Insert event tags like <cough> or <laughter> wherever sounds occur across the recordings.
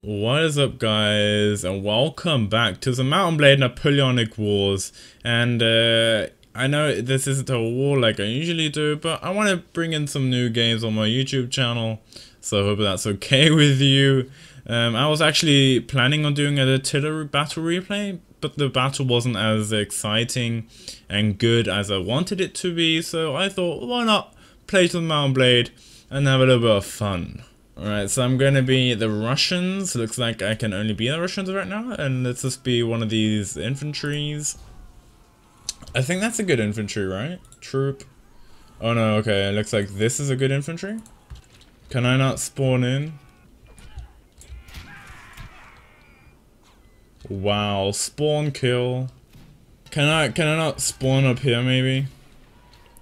What is up guys and welcome back to the Mount and Blade Napoleonic Wars and uh, I know this isn't a war like I usually do but I want to bring in some new games on my YouTube channel so I hope that's okay <laughs> with you. Um, I was actually planning on doing an artillery battle replay but the battle wasn't as exciting and good as I wanted it to be so I thought why not play to the Mount Blade and have a little bit of fun. Alright, so I'm gonna be the Russians. Looks like I can only be the Russians right now, and let's just be one of these infantries. I think that's a good infantry, right? Troop. Oh no, okay, it looks like this is a good infantry. Can I not spawn in? Wow, spawn kill. Can I can I not spawn up here maybe?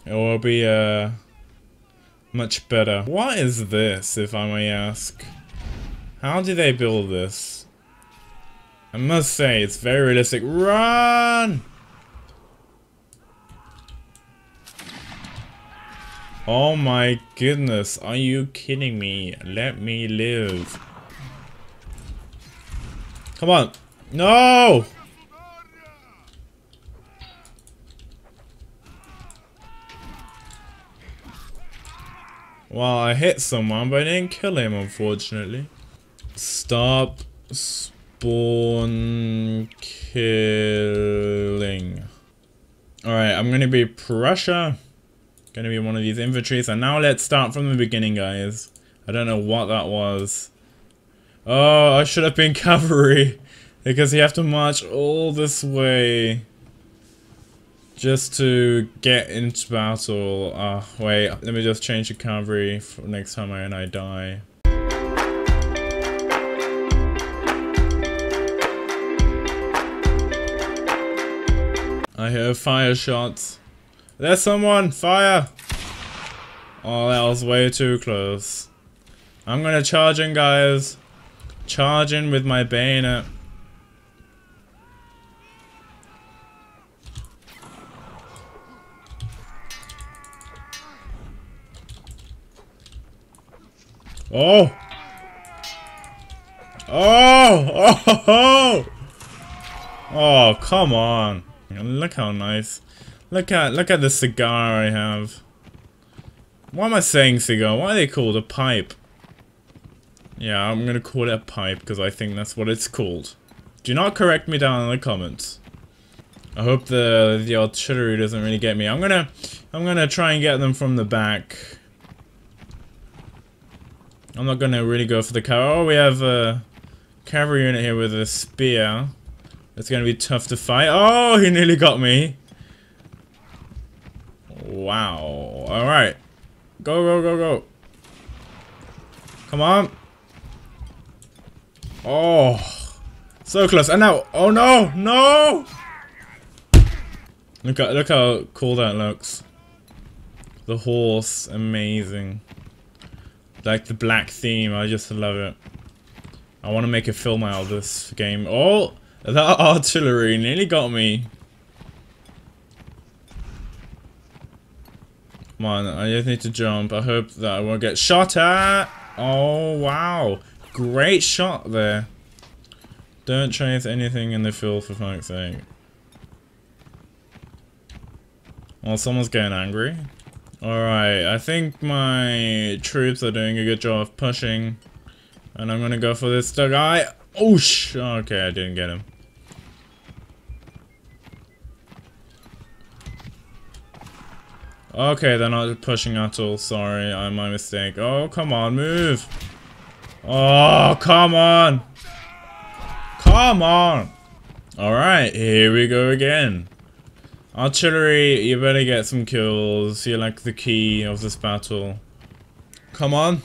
It will be uh much better. What is this, if I may ask? How do they build this? I must say, it's very realistic. Run! Oh my goodness, are you kidding me? Let me live. Come on. No! Well, I hit someone, but I didn't kill him, unfortunately. Stop spawn killing. Alright, I'm gonna be Prussia. Gonna be one of these infantries. And now let's start from the beginning, guys. I don't know what that was. Oh, I should have been <laughs> cavalry. Because you have to march all this way just to get into battle. Uh, wait, let me just change the cavalry for next time I and I die. I hear fire shots. There's someone! Fire! Oh, that was way too close. I'm gonna charge in, guys. Charge in with my bayonet. Oh! Oh! Oh! Oh! Oh, come on. Look how nice. Look at look at the cigar I have. Why am I saying cigar? Why are they called a pipe? Yeah, I'm gonna call it a pipe because I think that's what it's called. Do not correct me down in the comments. I hope the the artillery doesn't really get me. I'm gonna I'm gonna try and get them from the back. I'm not gonna really go for the car. Oh, we have a cavalry unit here with a spear. It's gonna be tough to fight. Oh, he nearly got me. Wow. Alright. Go, go, go, go. Come on. Oh. So close. And now. Oh no. No. Look at look how cool that looks. The horse. Amazing. Like the black theme, I just love it. I want to make a film out of this game. Oh, that <laughs> artillery nearly got me. Come on, I just need to jump. I hope that I won't get shot at. Oh, wow. Great shot there. Don't chase anything in the field for fuck's sake. Well, someone's getting angry. Alright, I think my troops are doing a good job of pushing. And I'm gonna go for this guy. Oh, sh okay, I didn't get him. Okay, they're not pushing at all. Sorry, I'm my mistake. Oh, come on, move. Oh, come on. Come on. Alright, here we go again. Artillery, you better get some kills. You're like the key of this battle. Come on.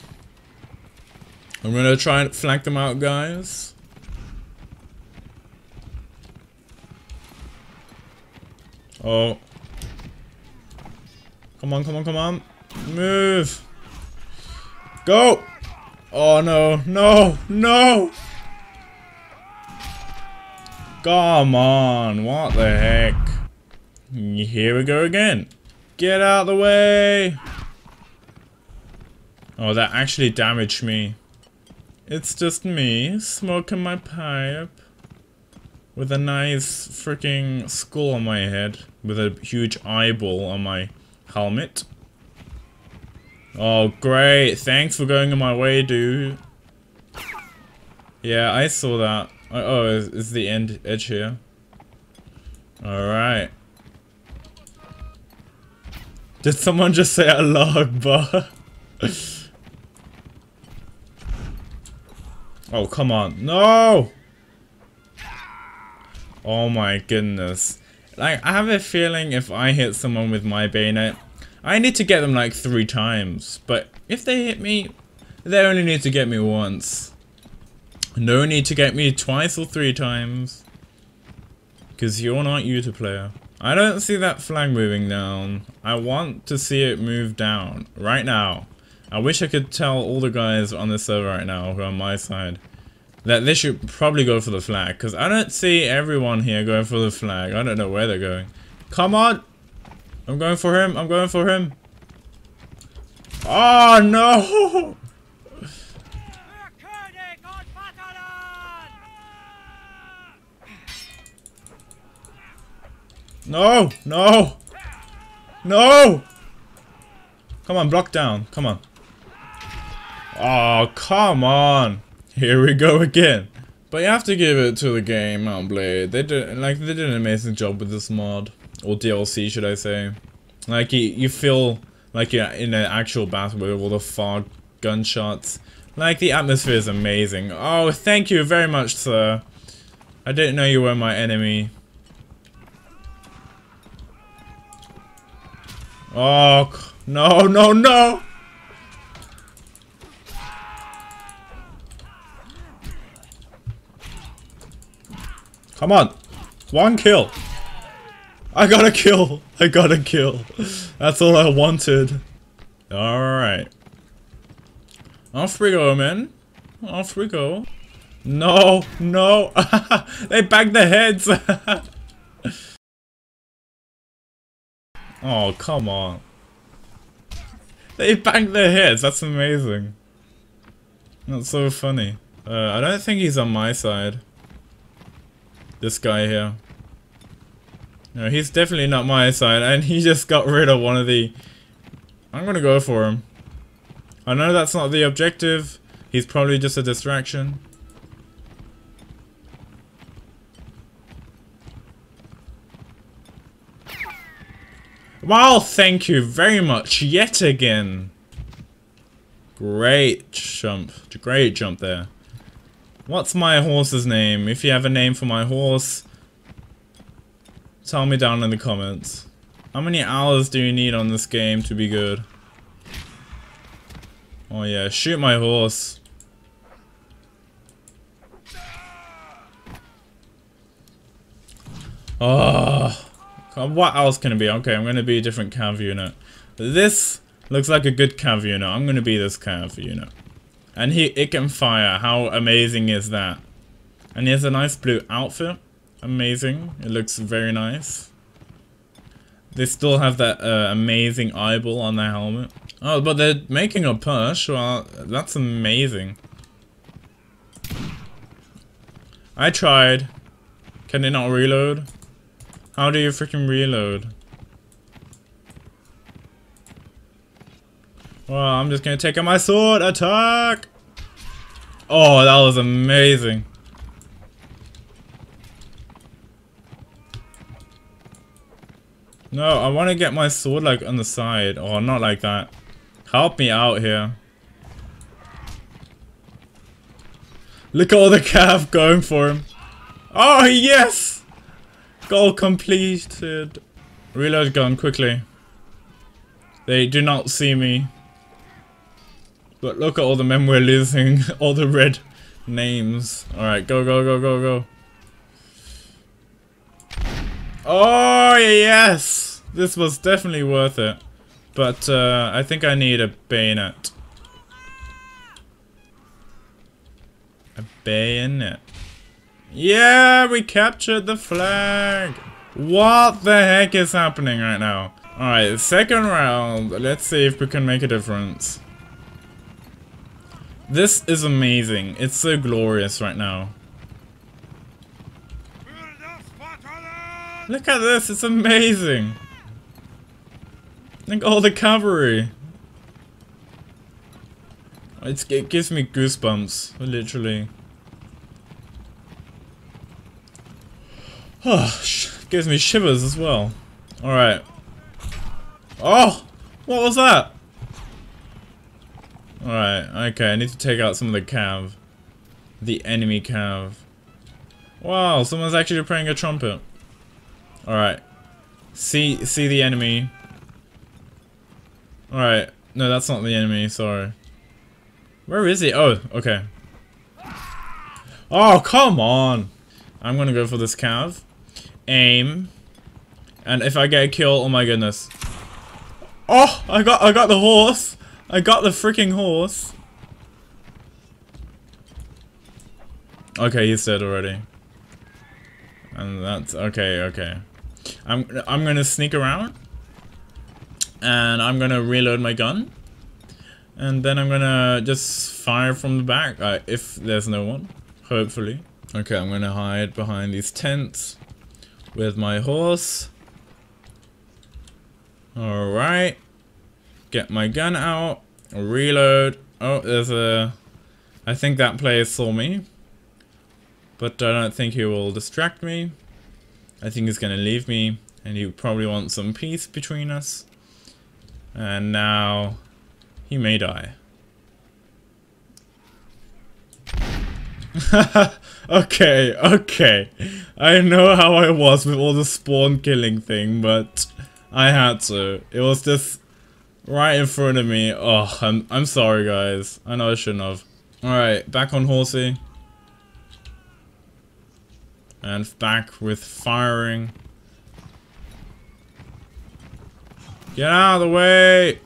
I'm gonna try and flank them out, guys. Oh. Come on, come on, come on. Move. Go! Oh no, no, no! Come on, what the heck? Here we go again. Get out of the way! Oh, that actually damaged me. It's just me, smoking my pipe. With a nice freaking skull on my head. With a huge eyeball on my helmet. Oh, great. Thanks for going in my way, dude. Yeah, I saw that. Uh, oh, is, is the end edge here? Alright. Did someone just say Allah Akbar? oh, come on. No! Oh my goodness. Like, I have a feeling if I hit someone with my bayonet, I need to get them like three times. But if they hit me, they only need to get me once. No need to get me twice or three times. Because you're not Utiplayer. I don't see that flag moving down. I want to see it move down. Right now. I wish I could tell all the guys on the server right now who are on my side that they should probably go for the flag. Because I don't see everyone here going for the flag. I don't know where they're going. Come on! I'm going for him. I'm going for him. Oh, no! <laughs> No! No! No! Come on, block down. Come on. Oh, come on. Here we go again. But you have to give it to the game, Mount Blade. They did like they did an amazing job with this mod. Or DLC should I say. Like you, you feel like you're in an actual battle with all the fog gunshots. Like the atmosphere is amazing. Oh, thank you very much, sir. I didn't know you were my enemy. Oh, no, no, no! Come on. One kill. I got a kill. I got a kill. That's all I wanted. Alright. Off we go, man. Off we go. No, no. <laughs> they bagged the heads. <laughs> oh, come on. They banged their heads. That's amazing. That's so funny. Uh, I don't think he's on my side. This guy here. No, he's definitely not my side, and he just got rid of one of the... I'm gonna go for him. I know that's not the objective. He's probably just a distraction. Wow, thank you very much yet again. Great jump. Great jump there. What's my horse's name? If you have a name for my horse, tell me down in the comments. How many hours do you need on this game to be good? Oh yeah, shoot my horse. Oh, what else can it be? Okay, I'm gonna be a different cav unit. This looks like a good cav unit. I'm gonna be this cav unit. And he it can fire. How amazing is that? And he has a nice blue outfit. Amazing. It looks very nice. They still have that uh, amazing eyeball on their helmet. Oh, but they're making a push. Well, that's amazing. I tried. Can they not reload? How do you freaking reload? Well, I'm just gonna take out my sword. Attack! Oh, that was amazing. No, I want to get my sword like on the side. Oh, not like that. Help me out here. Look at all the <laughs> calf going for him. Oh, yes! Goal completed. Reload gun, quickly. They do not see me. But look at all the men we're losing. <laughs> all the red names. Alright, go, go, go, go, go. Oh, yes! This was definitely worth it. But uh, I think I need a bayonet. A bayonet. Yeah, we captured the flag! What the heck is happening right now? Alright, second round. Let's see if we can make a difference. This is amazing. It's so glorious right now. Look at this, it's amazing. Look at all the cavalry. It's, it gives me goosebumps, literally. Oh, <sighs> gives me shivers as well. Alright. Oh! What was that? Alright, okay, I need to take out some of the cav. The enemy cav. Wow, someone's actually playing a trumpet. Alright. See see the enemy. Alright. No, that's not the enemy, sorry. Where is he? Oh, okay. Oh, come on! I'm gonna go for this cav. Aim. And if I get a kill, oh my goodness. Oh, I got I got the horse. I got the freaking horse. Okay, he's dead already. And that's okay, okay. I'm I'm gonna sneak around and I'm gonna reload my gun and then I'm gonna just fire from the back uh, if there's no one hopefully okay I'm gonna hide behind these tents with my horse. Alright. Get my gun out. Reload. Oh there's a I think that player saw me. But I don't think he will distract me. I think he's gonna leave me. And he probably wants some peace between us. And now he may die. <laughs> okay, okay. I know how I was with all the spawn killing thing, but I had to. It was just right in front of me. Oh, I'm I'm sorry guys. I know I shouldn't have. Alright, back on horsey. And back with firing. Get out of the way!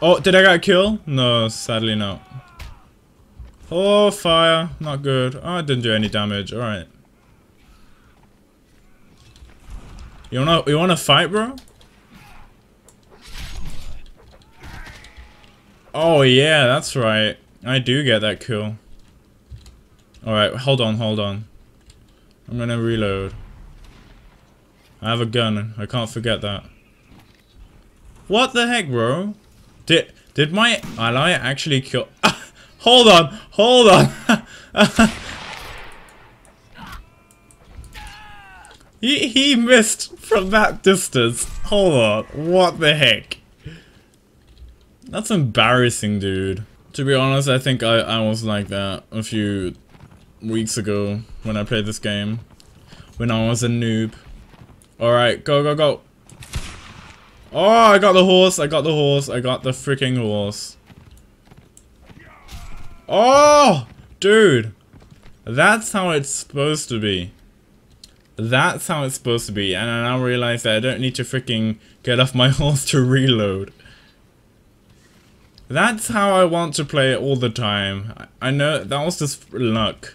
Oh, did I get a kill? No, sadly not. Oh, fire. Not good. Oh, I didn't do any damage. Alright. You wanna, you wanna fight, bro? Oh, yeah, that's right. I do get that kill. Alright, hold on, hold on. I'm gonna reload. I have a gun. I can't forget that. What the heck, bro? Did did my ally actually kill? <laughs> Ah! Hold on, hold on. <laughs> he he missed from that distance. Hold on. What the heck? That's embarrassing, dude. To be honest, I think I, I was like that a few weeks ago when I played this game. When I was a noob. Alright, go, go, go. Oh, I got the horse, I got the horse, I got the freaking horse. Oh, dude. That's how it's supposed to be. That's how it's supposed to be. And I now realize that I don't need to freaking get off my <laughs> horse to reload. That's how I want to play it all the time. I know that was just luck.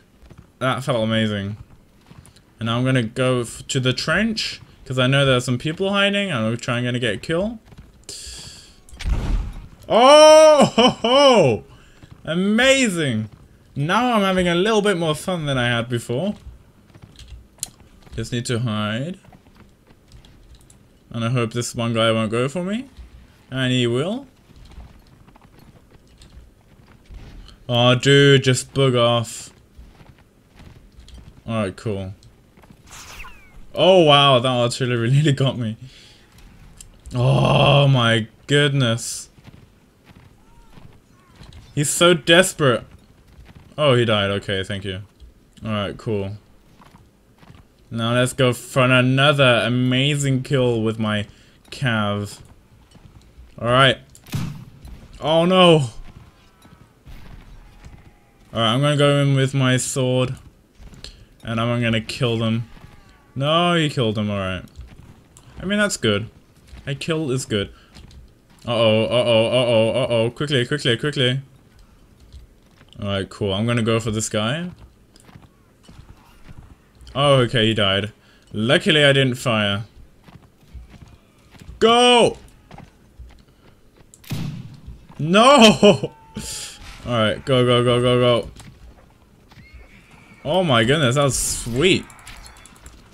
That felt amazing. And now I'm gonna go to the trench. Because I know there's some people hiding. I'm trying to get a kill. Oh! Ho, ho! Amazing! Now I'm having a little bit more fun than I had before. Just need to hide. And I hope this one guy won't go for me. And he will. Oh, dude, just bug off. Alright, cool. Oh, wow, that artillery really <laughs> got me. Oh, my goodness. He's so desperate. Oh, he died. Okay, thank you. Alright, cool. Now let's go for another amazing kill with my cav. Alright. Oh no! Alright, I'm gonna go in with my sword. And I'm gonna kill them. No, he killed them, alright. I mean, that's good. A kill is good. Uh-oh, uh-oh, uh-oh, uh-oh. Quickly, quickly, quickly. Alright, cool. I'm gonna go for this guy. Oh, okay, he died. Luckily, I didn't fire. Go! No! <laughs> Alright, go, go, go, go, go. Oh my goodness, that was sweet.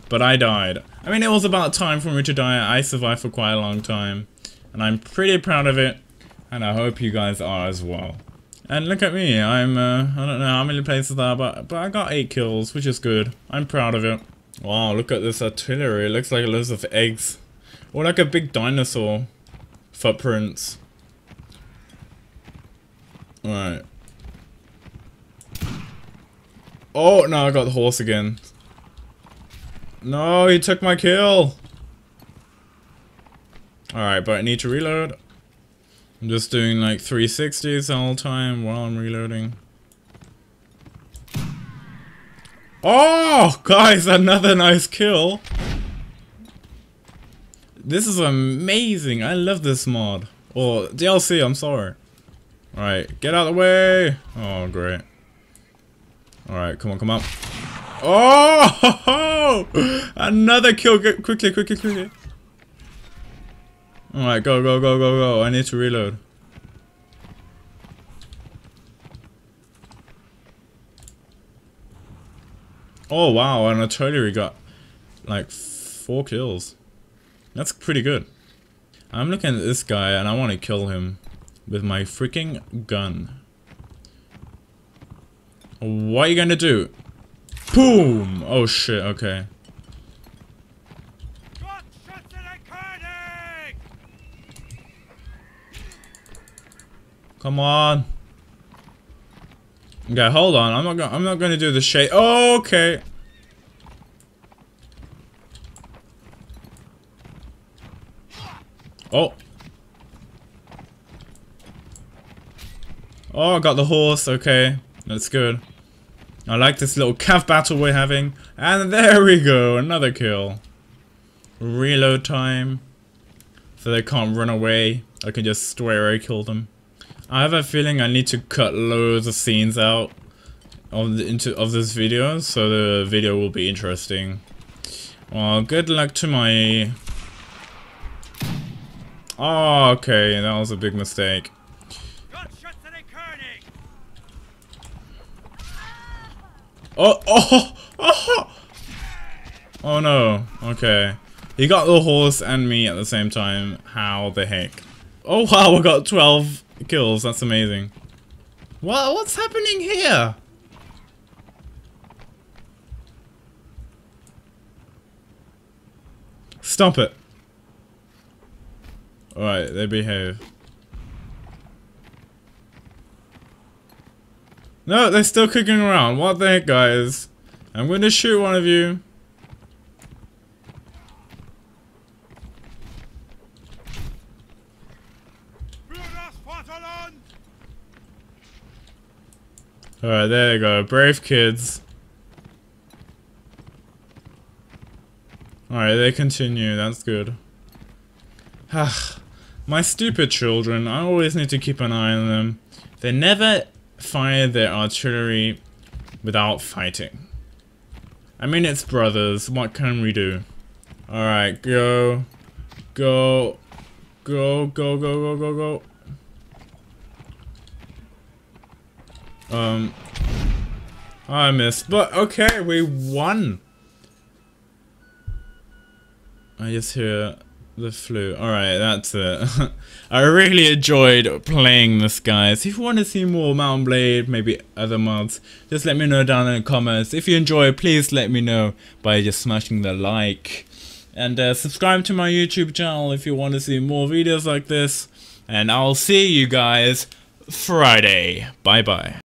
But I died. I mean, it was about time for me to die. I survived for quite a long time. And I'm pretty proud of it. And I hope you guys are as well. And look at me, I'm, uh, I don't know how many places there, but, but I got 8 kills, which is good. I'm proud of it. Wow, look at this artillery. It looks like a loads of eggs. Or like a big dinosaur. Footprints. Alright. Oh, no, I got the horse again. No, he took my kill. Alright, but I need to reload. I'm just doing like 360s the whole time while I'm reloading. Oh, guys, another nice kill. This is amazing. I love this mod. Or DLC, I'm sorry. Alright, get out of the way. Oh, great. Alright, come on, come on. Oh! <laughs> Another kill. Get, quickly, quickly, quickly. Alright, go, go, go, go, go. I need to reload. Oh, wow. And artillery got like four kills. That's pretty good. I'm looking at this guy and I want to kill him with my freaking gun. What are you gonna do? Boom! Oh shit, okay. Come on. Okay, hold on. I'm not gonna I'm not gonna do the shade. Oh, okay. Oh. Oh, I got the horse. Okay. That's good. I like this little cav battle we're having. And there we go. Another kill. Reload time. So they can't run away. I can just swear I killed them. I have a feeling I need to cut loads of scenes out of the, into of this video, so the video will be interesting. Well, good luck to my... Oh, okay, that was a big mistake. Oh, oh, <laughs> oh, oh no, okay. He got the horse and me at the same time. How the heck? Oh wow, we got 12 kills. That's amazing. What? What's happening here? Stop it. Alright, they behave. No, they're still kicking around. What the heck, guys? I'm going to shoot one of you. Alright, there you go. Brave kids. Alright, they continue. That's good. Ah, my stupid children. I always need to keep an eye on them. They never fire their artillery without fighting. I mean, it's brothers. What can we do? Alright, go. Go. Go, go, go, go, go, go. Um, I missed, but okay, we won. I just hear the flute. Alright, that's it. <laughs> I really enjoyed playing this, guys. If you want to see more Mount Blade, maybe other mods, just let me know down in the comments. If you enjoy, please let me know by just smashing the like. And uh, subscribe to my YouTube channel if you want to see more videos like this. And I'll see you guys Friday. Bye-bye.